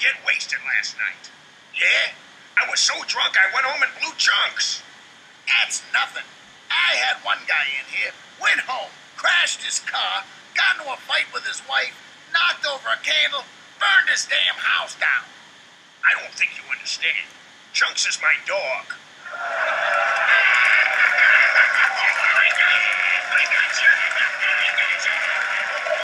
get wasted last night. Yeah? I was so drunk I went home and blew chunks. That's nothing. I had one guy in here, went home, crashed his car, got into a fight with his wife, knocked over a candle, burned his damn house down. I don't think you understand. Chunks is my dog.